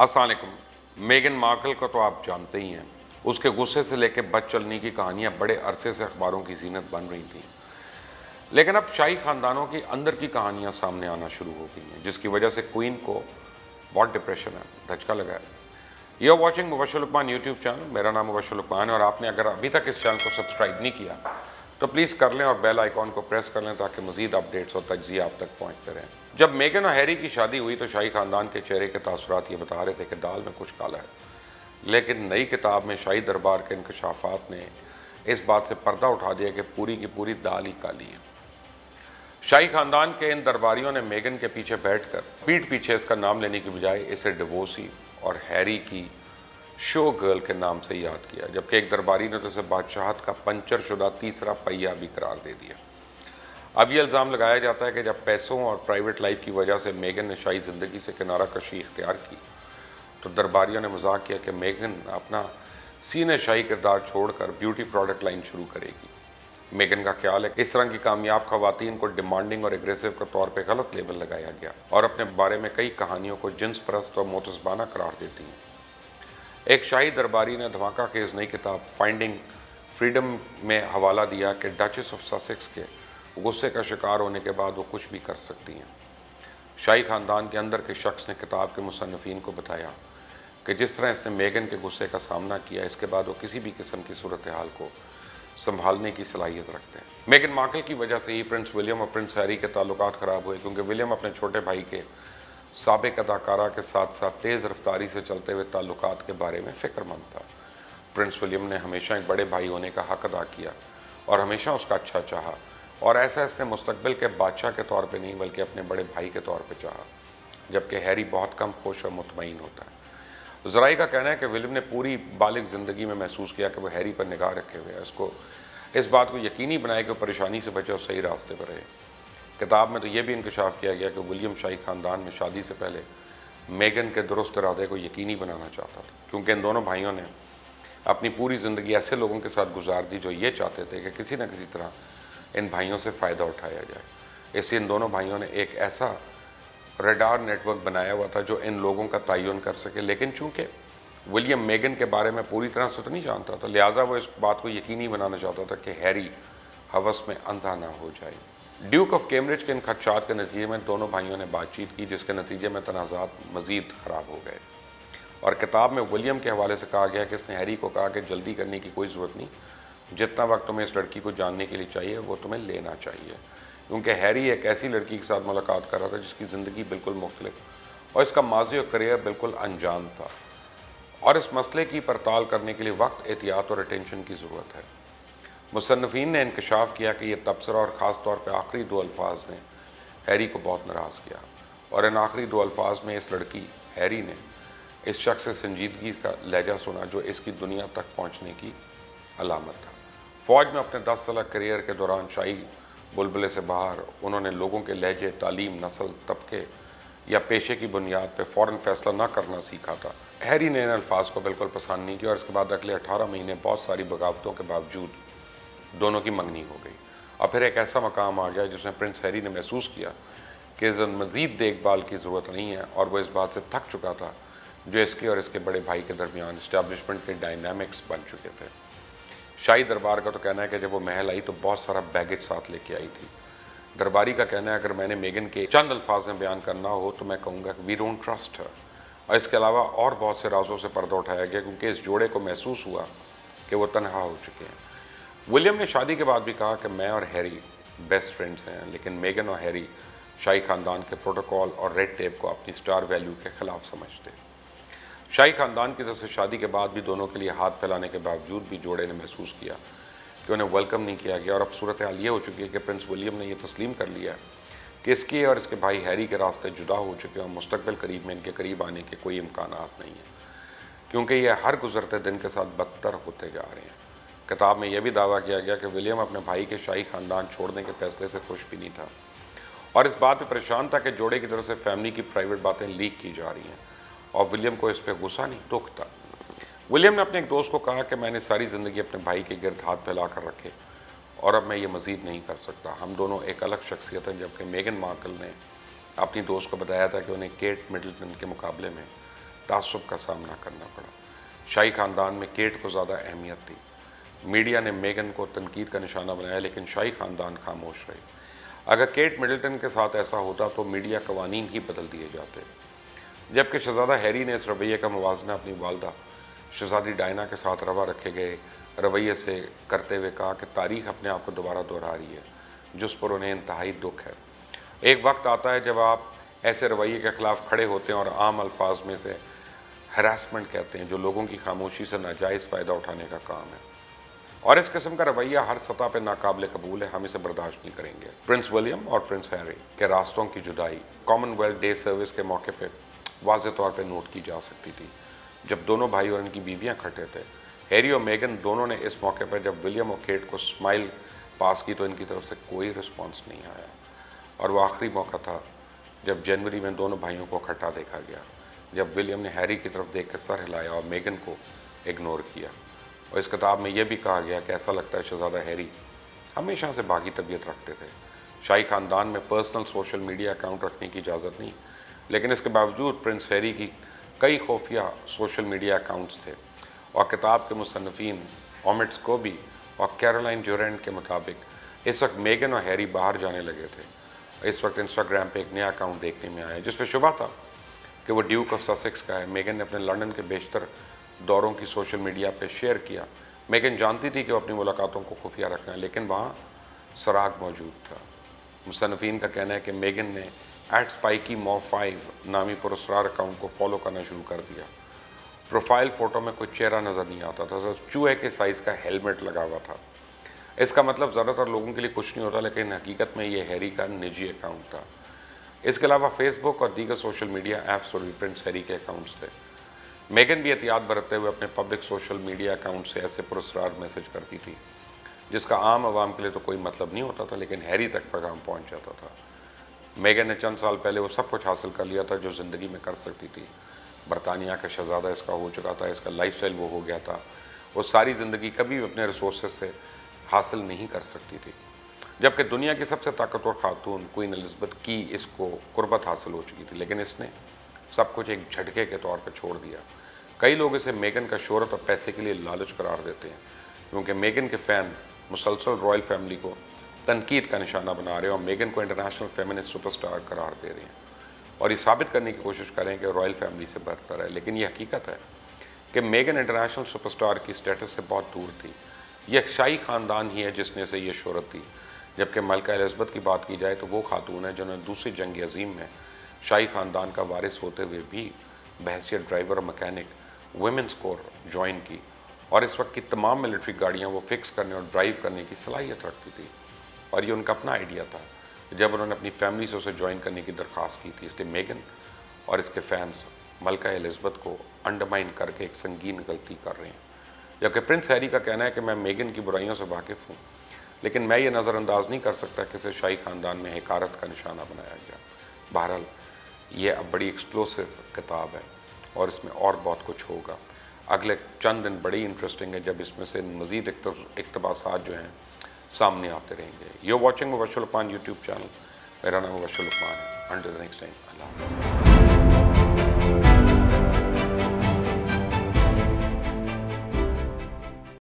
असलकुम Megan Markle को तो आप जानते ही हैं। उसके गुस्से से लेकर बच चलने की कहानियाँ बड़े अरसे से अखबारों की जीनत बन रही थी। लेकिन अब शाही ख़ानदानों की अंदर की कहानियाँ सामने आना शुरू हो गई हैं, जिसकी वजह से क्वीन को बहुत डिप्रेशन है, धचका लगा है। यू आर वॉचिंग मुबशलुकमान यूट्यूब चैनल मेरा नाम मुबशलुकमान है और आपने अगर अभी तक इस चैनल को सब्सक्राइब नहीं किया तो प्लीज़ कर लें और बेल आइकॉन को प्रेस कर लें ताकि मजीद अपडेट्स और तजिए आप तक पहुँचते रहें। जब मेगन और हैरी की शादी हुई तो शाही ख़ानदान के चेहरे के तासरात ये बता रहे थे कि दाल में कुछ काला है। लेकिन नई किताब में शाही दरबार के इंकशाफात ने इस बात से पर्दा उठा दिया कि पूरी की पूरी दाल ही काली है। शाही खानदान के इन दरबारियों ने मेगन के पीछे बैठकर, पीठ पीछे इसका नाम लेने की बजाय इसे डिवोर्सी और हैरी की शो गर्ल के नाम से याद किया, जबकि एक दरबारी ने तो उसे बादशाहत का पंचर शुदा तीसरा पहिया भी करार दे दिया। अब यह इल्ज़ाम लगाया जाता है कि जब पैसों और प्राइवेट लाइफ की वजह से मेगन ने शाही ज़िंदगी से किनारा कशी इख्तियार की तो दरबारियों ने मज़ाक किया कि मेगन अपना सीने शाही किरदार छोड़कर ब्यूटी प्रोडक्ट लाइन शुरू करेगी। मेगन का ख्याल है इस तरह की कामयाब खवतिन को डिमांडिंग और एग्रेसिव के तौर पर गलत लेबल लगाया गया और अपने बारे में कई कहानियों को जिन्स परस्त और मोतजबाना करार देती हैं। एक शाही दरबारी ने धमाका खेज नई किताब फाइंडिंग फ्रीडम में हवाला दिया कि डचेस ऑफ़ ससेक्स के गुस्से का शिकार होने के बाद वो कुछ भी कर सकती हैं। शाही ख़ानदान के अंदर के शख्स ने किताब के मुसनफ़ीन को बताया कि जिस तरह इसने मेगन के गुस्से का सामना किया, इसके बाद वो किसी भी किस्म की सूरत हाल को संभालने की सलाहियत रखते हैं। मेगन मार्कल की वजह से ही प्रिंस विलियम और प्रिंस हैरी के ताल्लुक ख़राब हुए, क्योंकि विलियम अपने छोटे भाई के सबक अदाकारा के साथ साथ तेज़ रफ्तारी से चलते हुए ताल्लुक के बारे में फ़िक्रमंद था। प्रिंस विलियम ने हमेशा एक बड़े भाई होने का हक अदा किया और हमेशा उसका अच्छा चाहा और ऐसा इसने मुस्तबिल के बादशाह के तौर पर नहीं बल्कि अपने बड़े भाई के तौर पर चाहा, जबकि हैरी बहुत कम खुश और मुतमिन होता है। ज़राई का कहना है कि विलियम ने पूरी बालिग ज़िंदगी में महसूस किया कि वह हैरी पर निगाह रखे हुए है। उसको इस बात को यकीनी बनाए कि वो परेशानी से बचे और सही रास्ते पर रहे। किताब में तो ये भी इंकशाफ किया गया कि विलियम शाही ख़ानदान में शादी से पहले मेगन के दुरुस्त इरादे को यकीनी बनाना चाहता था। क्योंकि इन दोनों भाइयों ने अपनी पूरी ज़िंदगी ऐसे लोगों के साथ गुजार दी जो ये चाहते थे कि किसी न किसी तरह इन भाइयों से फ़ायदा उठाया जाए। इसलिए इन दोनों भाइयों ने एक ऐसा रेडार नेटवर्क बनाया हुआ था जो इन लोगों का तयन कर सके। लेकिन चूँकि विलियम मेगन के बारे में पूरी तरह से तो नहीं जानता था, लिहाजा वो इस बात को यकीनी बनाना चाहता था कि हैरी हवस में अंधा ना हो जाए। ड्यूक ऑफ़ कैम्ब्रिज के इन खदशात के नतीजे में दोनों भाइयों ने बातचीत की, जिसके नतीजे में तनाज़ात मज़ीद ख़राब हो गए। और किताब में विलियम के हवाले से कहा गया कि इसने हैरी को कहा कि जल्दी करने की कोई ज़रूरत नहीं। जितना वक्त तुम्हें इस लड़की को जानने के लिए चाहिए, वो तुम्हें लेना चाहिए। क्योंकि हैरी एक ऐसी लड़की के साथ मुलाकात कर रहा था, जिसकी ज़िंदगी बिल्कुल मुख्तलिफ़ और इसका माजी और करियर बिल्कुल अनजान था। और इस मसले की पड़ताल करने के लिए वक्त, एहतियात और अटेंशन की ज़रूरत है। मुसनफ़ी ने इंकशाफ किया कि यह तबसरा और ख़ास तौर पर आखिरी दो अल्फाज ने हैरी को बहुत नाराज़ किया। और इन आखिरी दो अल्फाज में इस लड़की, हैरी ने इस शख्स से संजीदगी का लहजा सुना जो इसकी दुनिया तक पहुँचने की अलामत था। फ़ौज में अपने दस साल करियर के दौरान शाही बुलबुले से बाहर उन्होंने लोगों के लहजे, तालीम, नस्ल, तबके या पेशे की बुनियाद पर फ़ौर फैसला ना करना सीखा था। हैरी ने इन अल्फाज को बिल्कुल पसंद नहीं किया और इसके बाद अगले अठारह महीने बहुत सारी बगावतों के बावजूद दोनों की मंगनी हो गई। और फिर एक ऐसा मकाम आ गया जिसमें प्रिंस हैरी ने महसूस किया कि इस मज़ीद देखभाल की ज़रूरत नहीं है और वह इस बात से थक चुका था जो इसके और इसके बड़े भाई के दरमियान इस्टेब्लिशमेंट के डायनामिक्स बन चुके थे। शाही दरबार का तो कहना है कि जब वो महल आई तो बहुत सारा बैगेज साथ लेके आई थी। दरबारी का कहना है अगर मैंने मेगन के चंद अल्फाज में बयान करना हो तो मैं कहूँगा कि वी डोंट ट्रस्ट है और इसके अलावा और बहुत से राजों से पर्दा उठाया गया क्योंकि इस जोड़े को महसूस हुआ कि वो तनहा हो चुके हैं। विलियम ने शादी के बाद भी कहा कि मैं और हैरी बेस्ट फ्रेंड्स हैं, लेकिन मेगन और हैरी शाही ख़ानदान के प्रोटोकॉल और रेड टेप को अपनी स्टार वैल्यू के ख़िलाफ़ समझते शाही ख़ानदान की तरफ़ से शादी के बाद भी दोनों के लिए हाथ फैलाने के बावजूद भी जोड़े ने महसूस किया कि उन्हें वेलकम नहीं किया गया, और अब सूरत हाल ये हो चुकी है कि प्रिंस विलियम ने यह तस्लीम कर लिया है कि इसके और इसके भाई हैरी के रास्ते जुदा हो चुके हैं और मुस्तबिल करीब में इनके करीब आने के कोई इम्कान नहीं है, क्योंकि ये हर गुजरते दिन के साथ बदतर होते जा रहे हैं। किताब में यह भी दावा किया गया कि विलियम अपने भाई के शाही ख़ानदान छोड़ने के फैसले से खुश भी नहीं था। और इस बात पर परेशान था कि जोड़े की तरफ़ से फैमिली की प्राइवेट बातें लीक की जा रही हैं और विलियम को इस पर गुस्सा नहीं, दुख था। विलियम ने अपने एक दोस्त को कहा कि मैंने सारी ज़िंदगी अपने भाई के गिरद हाथ फैला कर रखे और अब मैं ये मज़ीद नहीं कर सकता। हम दोनों एक अलग शख्सियत हैं, जबकि मेगन मार्कल ने अपनी दोस्त को बताया था कि उन्हें केट मिडल्टन के मुकाबले में तासुब का सामना करना पड़ा। शाही ख़ानदान में केट को ज़्यादा अहमियत थी। मीडिया ने मेगन को तनकीद का निशाना बनाया, लेकिन शाही ख़ानदान खामोश रहे। अगर केट मिडल्टन के साथ ऐसा होता तो मीडिया कवानीन ही बदल दिए जाते। जबकि शहजादा हैरी ने इस रवैये का मुवजना अपनी वालदा शहजादी डायना के साथ रवा रखे गए रवैये से करते हुए कहा कि तारीख अपने आप को दोबारा दोहरा रही है, जिस पर उन्हें इंतहाई दुख है। एक वक्त आता है जब आप ऐसे रवैये के ख़िलाफ़ खड़े होते हैं और आम अल्फाज में से हरासमेंट कहते हैं, जो लोगों की खामोशी से नाजायज़ फ़ायदा उठाने का काम है। और इस किस्म का रवैया हर सतह पर नाकबले कबूल है, हम इसे बर्दाश्त नहीं करेंगे। प्रिंस विलियम और प्रिंस हैरी के रास्तों की जुदाई कॉमनवेल्थ डे सर्विस के मौके पर वाज तौर पर नोट की जा सकती थी। जब दोनों भाई और इनकी बीवियाँ खटे थे हैरी और मेगन दोनों ने इस मौके पर जब विलियम और केट को स्माइल पास की तो इनकी तरफ़ से कोई रिस्पॉन्स नहीं आया। और वह आखिरी मौका था, जब जनवरी में दोनों भाइयों को इकट्ठा देखा गया, जब विलियम ने हैरी की तरफ़ देख कर सर हिलाया और मेगन को इग्नोर किया। और इस किताब में यह भी कहा गया कि ऐसा लगता है शहजादा हैरी हमेशा से बागी तबीयत रखते थे। शाही ख़ानदान में पर्सनल सोशल मीडिया अकाउंट रखने की इजाज़त नहीं। लेकिन इसके बावजूद प्रिंस हैरी की कई खुफिया सोशल मीडिया अकाउंट्स थे और किताब के मुसनफिन ओमिट्स को भी और कैरोलाइन जोरेंट के मुताबिक इस वक्त मेगन और हैरी बाहर जाने लगे थे। इस वक्त इंस्टाग्राम पे एक नया अकाउंट देखने में आया जिस शुभ था कि वो ड्यूक ऑफ़ ससेक्स का है। मेगन ने अपने लंदन के बेशतर दौरों की सोशल मीडिया पे शेयर किया। मेगन जानती थी कि वो अपनी मुलाकातों को खुफिया रखना है, लेकिन वहाँ सराग मौजूद था। मुसनफिन का कहना है कि मेगन ने एट स्पाइकी मो फाइव नामी पुरस्कार अकाउंट को फॉलो करना शुरू कर दिया। प्रोफ़ाइल फ़ोटो में कोई चेहरा नज़र नहीं आता था, सिर्फ़ चूहे के साइज़ का हेलमेट लगा हुआ था। इसका मतलब ज़्यादातर लोगों के लिए कुछ नहीं होता, लेकिन हकीकत में ये हैरी का निजी अकाउंट था। इसके अलावा फेसबुक और दीगर सोशल मीडिया ऐप्स और रिप्रिंट्स हैरी के अकाउंट्स थे। मेगन भी एहतियात बरतते हुए अपने पब्लिक सोशल मीडिया अकाउंट से ऐसे पुरस्कार मैसेज करती थी, जिसका आम आवाम के लिए तो कोई मतलब नहीं होता था, लेकिन हैरी तक पैगाम पहुँच जाता था। मेगन ने चंद साल पहले वो सब कुछ हासिल कर लिया था जो ज़िंदगी में कर सकती थी। बरतानिया का शहजादा इसका हो चुका था, इसका लाइफ वो हो गया था। वो सारी ज़िंदगी कभी भी अपने रिसोर्स से हासिल नहीं कर सकती थी। जबकि दुनिया की सबसे ताकतवर खातून क्वीन एलिजबेथ की इसको कुर्बत हासिल हो चुकी थी, लेकिन इसने सब कुछ एक झटके के तौर पर छोड़ दिया। कई लोग इसे मेगन का शोहरत और पैसे के लिए लालच करार देते हैं, क्योंकि मेगन के फ़ैन मुसलसल रॉयल फैमिली को तनकीद का निशाना बना रहे हैं और मेगन को इंटरनेशनल फेमिनिस्ट सुपरस्टार करार दे रहे हैं। और ये साबित करने की कोशिश करें कि रॉयल फैमिली से बेहतर है। लेकिन ये हकीकत है कि मेगन इंटरनेशनल सुपरस्टार की स्टेटस से बहुत दूर थी। यह शाही ख़ानदान ही है जिसने से ये शहरत दी। जबकि मलका एलिजबत की बात की जाए तो वो खातून है जिन्होंने दूसरी जंग अजीम में शाही ख़ानदान का वारिस होते हुए भी बहसीत ड्राइवर और मकैनिक वुमेंस कोर ज्वाइन की। और इस वक्त की तमाम मिलिट्री गाड़ियाँ वो फिक्स करने और ड्राइव करने की सलाहियत रखती थी। और ये उनका अपना आइडिया था, जब उन्होंने अपनी फैमिली से उसे ज्वाइन करने की दरख्वास्त की थी इसलिए मेगन और इसके फैंस मलका एलिजबत को अंडरमाइन करके एक संगीन गलती कर रहे हैं। जबकि प्रिंस हैरी का कहना है कि मैं मेगन की बुराइयों से वाकिफ़ हूँ, लेकिन मैं ये नज़रअंदाज नहीं कर सकता कि इसे शाही ख़ानदान में हकारत का निशाना बनाया गया। बहरहाल, ये अब बड़ी एक्सप्लोसिव किताब है। और इसमें और बहुत कुछ होगा। अगले चंद दिन बड़ी इंटरेस्टिंग है, जब इसमें से मज़ीद इकतबासात जो हैं सामने आते रहेंगे। यो वॉचिंग वशुल यूट्यूब चैनल मेरा नाम वशुल है। अंडर नेक्स्ट टाइम अल्लाह